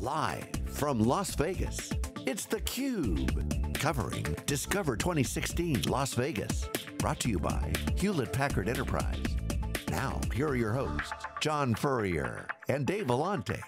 Live from Las Vegas, it's theCUBE. Covering Discover 2016 Las Vegas. Brought to you by Hewlett Packard Enterprise. Now, here are your hosts, John Furrier and Dave Vellante.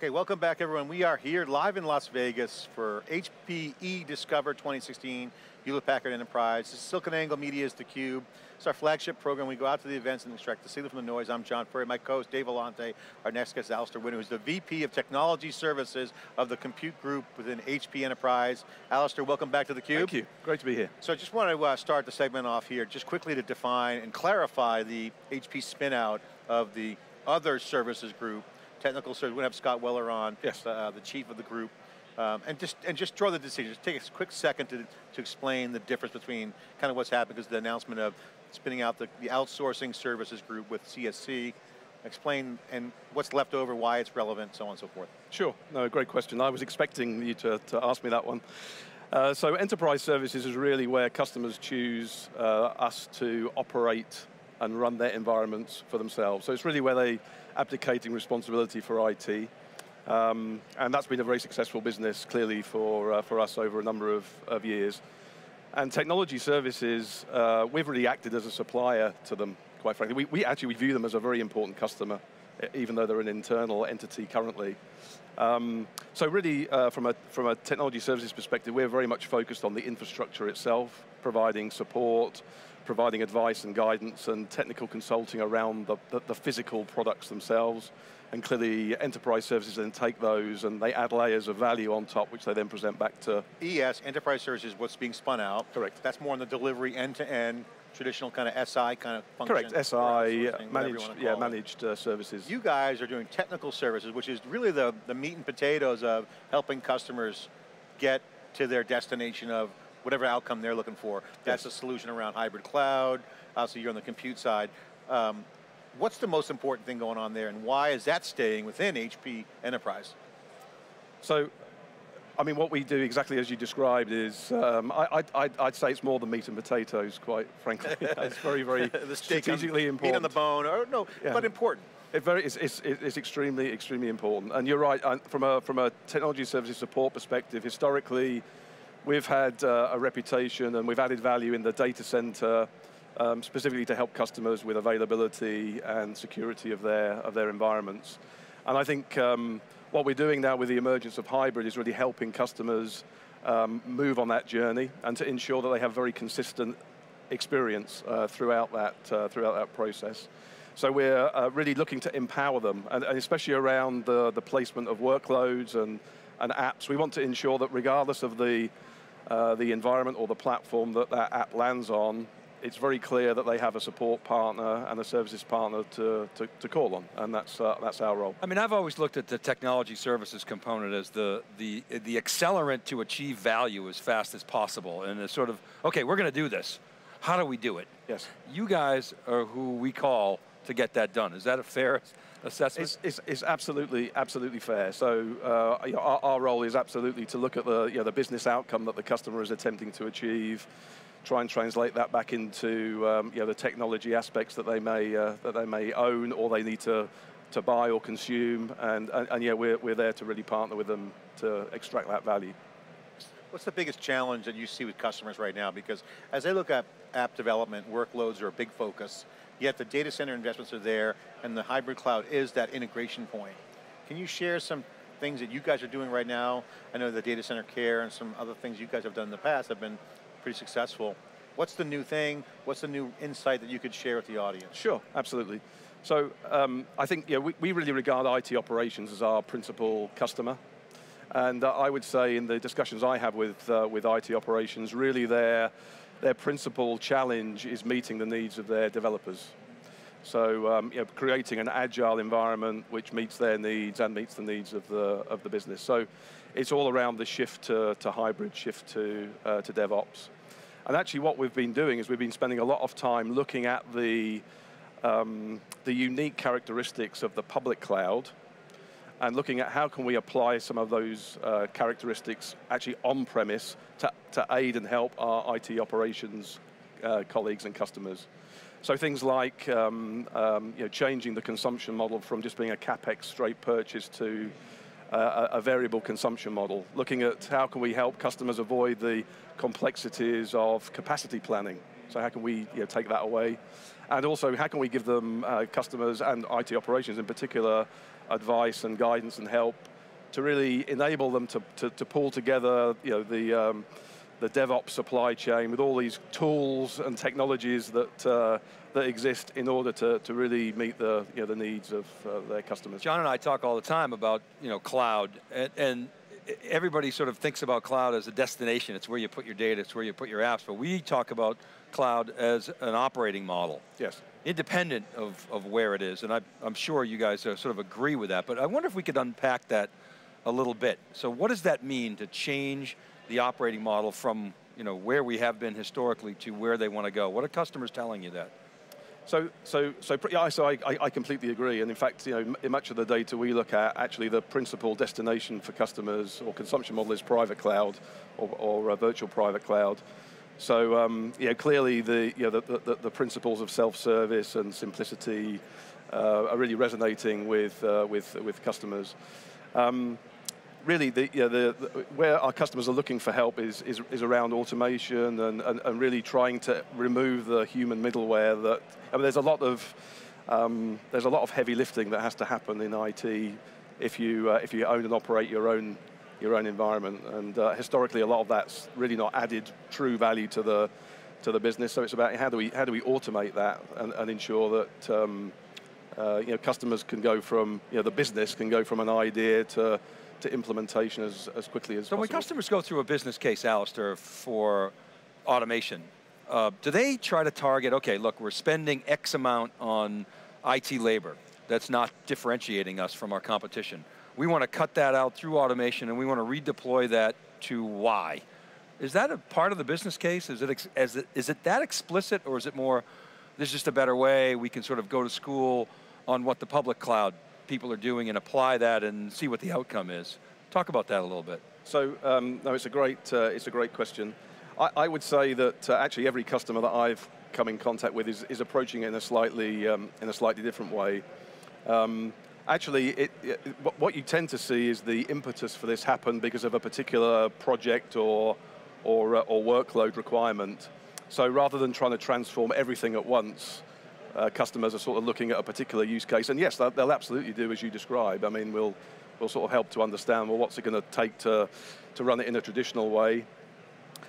Okay, welcome back everyone. We are here live in Las Vegas for HPE Discover 2016, Hewlett Packard Enterprise. SiliconANGLE Media is theCUBE. It's our flagship program. We go out to the events and extract the signal from the noise. I'm John Furrier, my co-host Dave Vellante. Our next guest is Alastair who's the VP of Technology Services of the Compute Group within HP Enterprise. Alastair, welcome back to theCUBE. Thank you, great to be here. So I just want to uh, start the segment off here, just quickly to define and clarify the HP spin out of the other services group technical service. We're going to have Scott Weller on, yes. Uh, the chief of the group. Um, and just and just draw the decision. Just take a quick second to, to explain the difference between kind of what's happened because the announcement of spinning out the, the outsourcing services group with CSC, explain and what's left over, why it's relevant, so on and so forth. Sure, no, great question. I was expecting you to, to ask me that one. Uh, so enterprise services is really where customers choose uh, us to operate and run their environments for themselves. So it's really where they abdicating responsibility for IT. Um, and that's been a very successful business, clearly, for, uh, for us over a number of, of years. And technology services, uh, we've really acted as a supplier to them, quite frankly. We, we actually we view them as a very important customer, even though they're an internal entity currently. Um, so really, uh, from, a, from a technology services perspective, we're very much focused on the infrastructure itself, providing support, providing advice and guidance and technical consulting around the, the, the, physical products themselves. And clearly enterprise services then take those and they add layers of value on top, which they then present back to. ES, enterprise services, what's being spun out. Correct. That's more on the delivery end-to-end, traditional kind of SI kind of function. Correct, SI, managed, yeah, managed uh, services. You guys are doing technical services, which is really the, the meat and potatoes of helping customers get to their destination of whatever outcome they're looking for. That's yes. a solution around hybrid cloud, obviously you're on the compute side. Um, what's the most important thing going on there and why is that staying within HP Enterprise? So, I mean, what we do exactly as you described is, um, I, would say it's more than meat and potatoes, quite frankly. it's very, very the strategically on, important. Meat on the bone, or no, yeah. but important. It very, it's, it's, it's, extremely, extremely important. And you're right, from a, from a technology services support perspective, historically, We've had uh, a reputation and we've added value in the data center, um, specifically to help customers with availability and security of their, of their environments. And I think um, what we're doing now with the emergence of hybrid is really helping customers um, move on that journey and to ensure that they have very consistent experience uh, throughout, that, uh, throughout that process. So we're uh, really looking to empower them, and, and, especially around the, the placement of workloads and, and apps. We want to ensure that regardless of the uh, the environment or the platform that that app lands on, it's very clear that they have a support partner and a services partner to, to, to call on, and that's, uh, that's our role. I mean, I've always looked at the technology services component as the, the, the accelerant to achieve value as fast as possible, and it's sort of, okay, we're going to do this. How do we do it? Yes. You guys are who we call to get that done. Is that a fair assessment? It's, it's, it's absolutely, absolutely fair. So uh, you know, our, our, role is absolutely to look at the, you know, the business outcome that the customer is attempting to achieve, try and translate that back into um, you know, the technology aspects that they may, uh, that they may own or they need to, to buy or consume, and, and, and yeah, we're, we're there to really partner with them to extract that value. What's the biggest challenge that you see with customers right now? Because as they look at app development, workloads are a big focus yet the data center investments are there, and the hybrid cloud is that integration point. Can you share some things that you guys are doing right now? I know the data center care and some other things you guys have done in the past have been pretty successful. What's the new thing? What's the new insight that you could share with the audience? Sure, absolutely. So um, I think yeah, we, we, really regard IT operations as our principal customer. And uh, I would say in the discussions I have with, uh, with IT operations, really they're their principal challenge is meeting the needs of their developers. So um, you know, creating an agile environment which meets their needs and meets the needs of the, of the business. So it's all around the shift to, to hybrid, shift to, uh, to DevOps. And actually what we've been doing is we've been spending a lot of time looking at the, um, the unique characteristics of the public cloud and looking at how can we apply some of those uh, characteristics actually on-premise to, to aid and help our IT operations uh, colleagues and customers. So things like um, um, you know, changing the consumption model from just being a capex straight purchase to uh, a variable consumption model, looking at how can we help customers avoid the complexities of capacity planning. So how can we you know, take that away? And also, how can we give them, uh, customers and IT operations in particular, advice and guidance and help to really enable them to, to, to pull together you know, the, um, the DevOps supply chain with all these tools and technologies that, uh, that exist in order to, to really meet the, you know, the needs of uh, their customers. John and I talk all the time about you know, cloud, and, and everybody sort of thinks about cloud as a destination. It's where you put your data, it's where you put your apps, but we talk about cloud as an operating model. Yes. Independent of, of where it is, and I, I'm sure you guys sort of agree with that, but I wonder if we could unpack that a little bit. So what does that mean to change the operating model from you know, where we have been historically to where they want to go? What are customers telling you that? So, so, so, yeah, so I, I, completely agree. And in fact, you know, in much of the data we look at, actually the principal destination for customers or consumption model is private cloud or, or virtual private cloud. So, um, you know, clearly the, you know, the, the, the principles of self-service and simplicity uh, are really resonating with, uh, with, with customers. Um, really, the, you know, the, the, where our customers are looking for help is, is, is around automation and, and, and, really trying to remove the human middleware that, I mean, there's a lot of, um, there's a lot of heavy lifting that has to happen in IT if you, uh, if you own and operate your own, your own environment. And uh, historically, a lot of that's really not added true value to the, to the business. So it's about how do we, how do we automate that and, and ensure that um, uh, you know, customers can go from, you know, the business can go from an idea to to implementation as, as quickly as so possible. when customers go through a business case, Alastair, for automation, uh, do they try to target, okay, look, we're spending X amount on IT labor. That's not differentiating us from our competition. We want to cut that out through automation and we want to redeploy that to Y. Is that a part of the business case? Is it, is it, is it that explicit or is it more, there's just a better way, we can sort of go to school on what the public cloud people are doing and apply that and see what the outcome is. Talk about that a little bit. So, um, no, it's a great, uh, it's a great question. I, I would say that uh, actually every customer that I've come in contact with is, is approaching it in a slightly, um, in a slightly different way. Um, actually, it, it, what you tend to see is the impetus for this happen because of a particular project or, or, uh, or workload requirement. So rather than trying to transform everything at once, uh, customers are sort of looking at a particular use case. And yes, they'll, absolutely do as you describe. I mean, we'll, we'll sort of help to understand, well, what's it going to take to, to run it in a traditional way.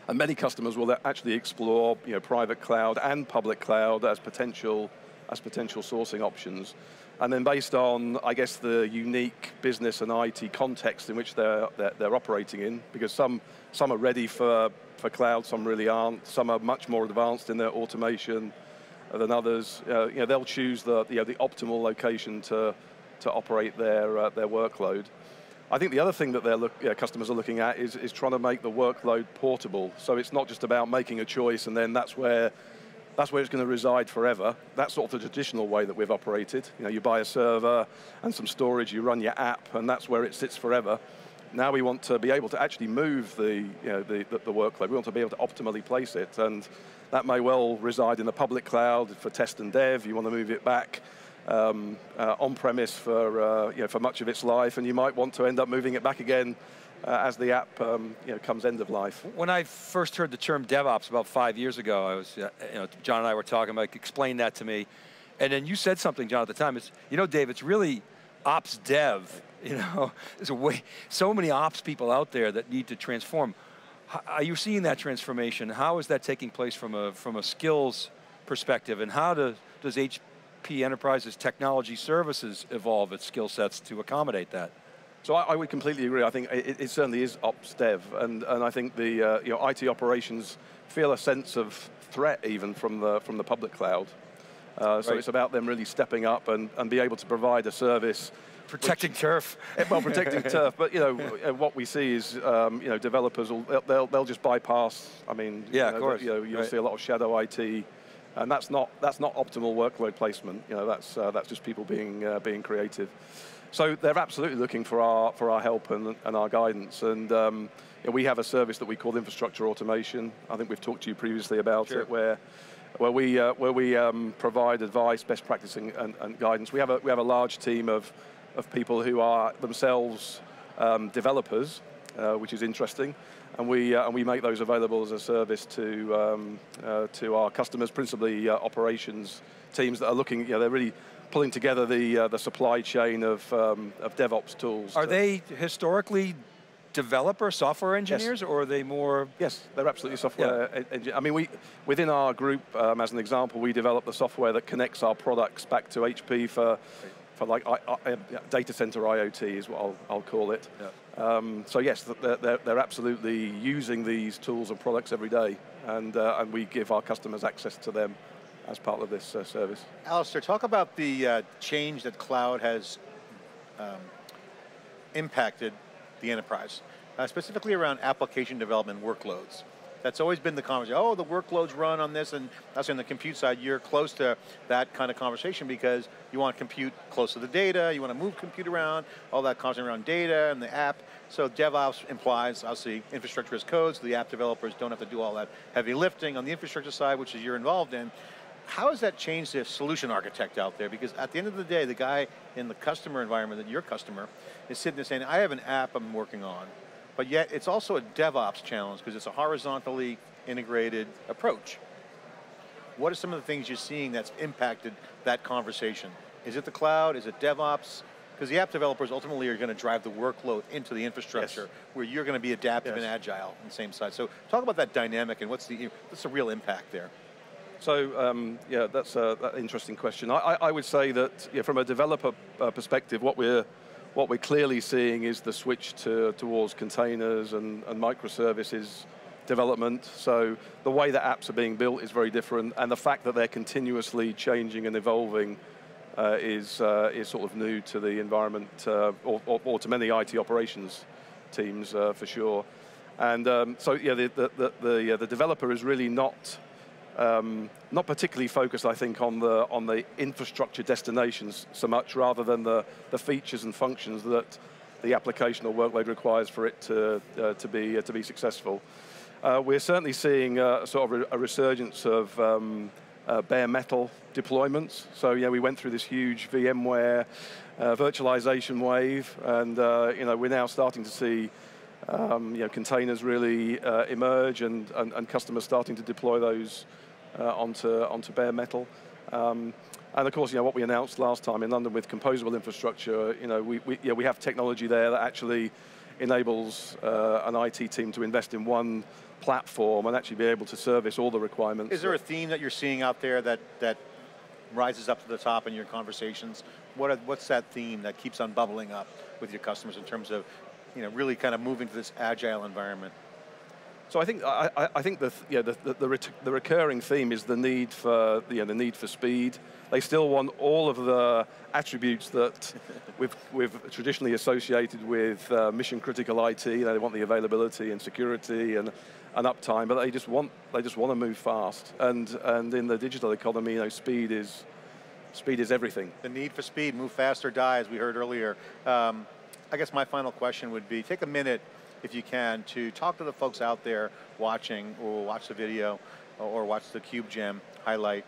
And many customers will actually explore you know, private cloud and public cloud as potential, as potential sourcing options. And then based on, I guess, the unique business and IT context in which they're, they're, they're, operating in, because some, some are ready for, for cloud, some really aren't, some are much more advanced in their automation, than others. Uh, you know, they'll choose the, you know, the optimal location to, to operate their, uh, their workload. I think the other thing that their look, customers are looking at is, is trying to make the workload portable. So it's not just about making a choice and then that's where, that's where it's going to reside forever. That's sort of the traditional way that we've operated. You know, you buy a server and some storage, you run your app, and that's where it sits forever. Now we want to be able to actually move the, you know, the, the, the workload. We want to be able to optimally place it. And that may well reside in the public cloud for test and dev. You want to move it back um, uh, on-premise for, uh, you know, for much of its life, and you might want to end up moving it back again uh, as the app um, you know, comes end of life. When I first heard the term DevOps about five years ago, I was, uh, you know, John and I were talking about, explain that to me, and then you said something, John, at the time. It's, you know, Dave, it's really ops dev. You know, there's a way, so many ops people out there that need to transform. Are you seeing that transformation? How is that taking place from a, from a skills perspective? And how do, does HP Enterprises Technology Services evolve its skill sets to accommodate that? So I, I, would completely agree. I think it, it, certainly is ops dev, and, and I think the uh, you know, IT operations feel a sense of threat even from the, from the public cloud. Uh, so right. it's about them really stepping up and, and be able to provide a service protecting turf. Eh, well, protecting turf, but you know eh, what we see is um, you know developers will they'll they'll just bypass. I mean, yeah, you know, of course. You know, you'll right. see a lot of shadow IT, and that's not that's not optimal workload placement. You know, that's uh, that's just people being uh, being creative. So they're absolutely looking for our for our help and, and our guidance. And um, you know, we have a service that we call infrastructure automation. I think we've talked to you previously about sure. it, where where we, uh, where we um, provide advice, best practice and, and, and, guidance. We have, a, we have a large team of, of people who are themselves um, developers, uh, which is interesting. And we, uh, and we make those available as a service to, um, uh, to our customers, principally uh, operations teams that are looking, you know, they're really pulling together the, uh, the supply chain of, um, of DevOps tools. Are they historically developer, software engineers, yes. or are they more? Yes, they're absolutely software yeah. engineers. I mean, we, within our group, um, as an example, we develop the software that connects our products back to HP for, for like I, I, data center IoT is what I'll, I'll call it. Yeah. Um, so yes, they're, they're, they're, absolutely using these tools and products every day, and, uh, and we give our customers access to them as part of this uh, service. Alastair, talk about the uh, change that cloud has um, impacted the enterprise, uh, specifically around application development workloads. That's always been the conversation. Oh, the workloads run on this, and that's on the compute side. You're close to that kind of conversation because you want compute close to the data, you want to move compute around, all that conversation around data and the app. So DevOps implies, obviously, infrastructure as code, so the app developers don't have to do all that heavy lifting on the infrastructure side, which is you're involved in. How has that changed the solution architect out there? Because at the end of the day, the guy in the customer environment, that your customer, is sitting there saying, I have an app I'm working on, but yet it's also a DevOps challenge because it's a horizontally integrated approach. What are some of the things you're seeing that's impacted that conversation? Is it the cloud? Is it DevOps? Because the app developers ultimately are going to drive the workload into the infrastructure, yes. where you're going to be adaptive yes. and agile on the same side. So talk about that dynamic and what's the what's the real impact there? So um, yeah, that's an interesting question. I, I, would say that yeah, from a developer uh, perspective, what we're what we're clearly seeing is the switch to, towards containers and, and microservices development. So the way that apps are being built is very different, and the fact that they're continuously changing and evolving uh, is uh, is sort of new to the environment, uh, or, or, or, to many IT operations teams uh, for sure. And um, so yeah, the the the, the, the developer is really not um, not particularly focused, I think, on the on the infrastructure destinations so much, rather than the the features and functions that the application or workload requires for it to uh, to be uh, to be successful. Uh, we're certainly seeing uh, sort of a resurgence of um, uh, bare metal deployments. So yeah, we went through this huge VMware uh, virtualization wave, and you know we're now starting to see. Um, you know, containers really emerge and, and, and customers starting to deploy those uh, onto, onto bare metal. Um, and of course, you know, what we announced last time in London with composable infrastructure, you know, we, we, yeah, we have technology there that actually enables uh, an IT team to invest in one platform and actually be able to service all the requirements. Is there a theme that you're seeing out there that, that rises up to the top in your conversations? What are, what's that theme that keeps on bubbling up with your customers in terms of you know, really kind of moving to this agile environment? So I think I, I think the, yeah, the, the, the, the, recurring theme is the need for you know, the need for speed. They still want all of the attributes that we've, we've traditionally associated with uh, mission critical IT. You know, they want the availability and security and, and uptime, but they just want they just want to move fast. And and in the digital economy, you know, speed is speed is everything. The need for speed, move fast or die, as we heard earlier. Um, I guess my final question would be: take a minute if you can, to talk to the folks out there watching or watch the video or watch the CubeGem highlight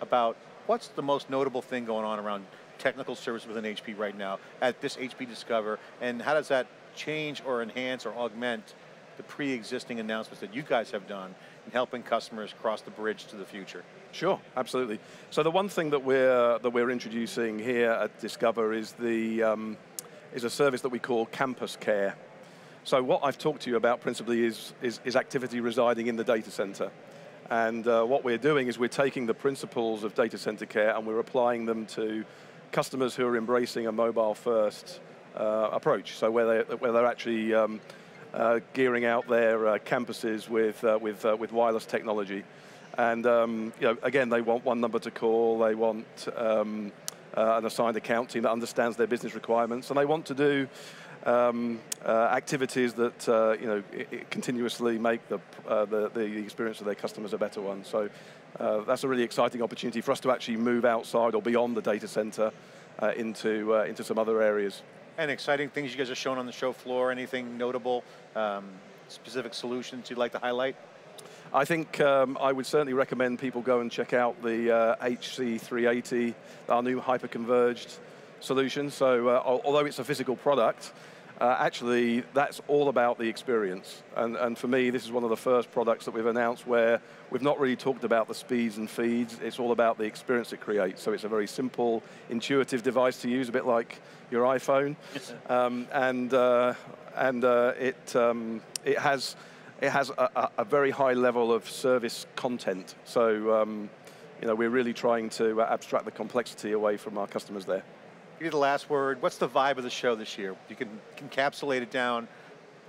about what's the most notable thing going on around technical service within HP right now at this HP Discover, and how does that change or enhance or augment the pre-existing announcements that you guys have done in helping customers cross the bridge to the future? Sure, absolutely. So the one thing that we're that we're introducing here at Discover is the um, is a service that we call Campus Care. So what I've talked to you about principally is, is, is activity residing in the data center. And uh, what we're doing is we're taking the principles of data center care and we're applying them to customers who are embracing a mobile first uh, approach. So where, they, where they're actually um, uh, gearing out their uh, campuses with, uh, with, uh, with wireless technology. And um, you know, again, they want one number to call, they want um, an assigned account team that understands their business requirements, and they want to do um, uh, activities that uh, you know it, it continuously make the, uh, the, the experience of their customers a better one. So uh, that's a really exciting opportunity for us to actually move outside or beyond the data center uh, into uh, into some other areas. And exciting things you guys are showing on the show floor. Anything notable, um, specific solutions you'd like to highlight? I think um, I would certainly recommend people go and check out the uh, HC380, our new hyper-converged solution. So uh, although it's a physical product, uh, actually that's all about the experience. And, and for me, this is one of the first products that we've announced where we've not really talked about the speeds and feeds, it's all about the experience it creates. So it's a very simple, intuitive device to use, a bit like your iPhone. um, and uh, and uh, it, um, it has it has a, a, very high level of service content. So, um, you know, we're really trying to uh, abstract the complexity away from our customers there. Give you the last word. What's the vibe of the show this year? You can encapsulate it down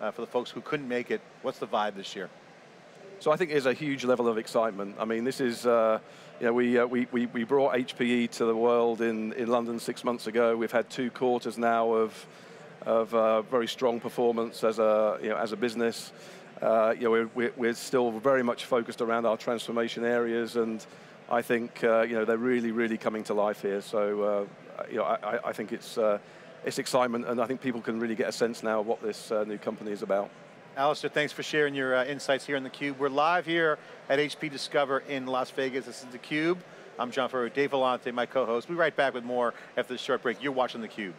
uh, for the folks who couldn't make it. What's the vibe this year? So I think there's a huge level of excitement. I mean, this is, uh, you know, we, uh, we, we, we brought HPE to the world in, in London six months ago. We've had two quarters now of, of uh, very strong performance as a, you know, as a business. Uh, you know, we're, we're still very much focused around our transformation areas, and I think uh, you know they're really, really coming to life here. So uh, you know, I, I think it's uh, it's excitement, and I think people can really get a sense now of what this uh, new company is about. Alastair, thanks for sharing your uh, insights here in theCUBE. We're live here at HP Discover in Las Vegas. This is theCUBE. I'm John Furrier, Dave Vellante, my co-host. We'll be right back with more after this short break. You're watching theCUBE.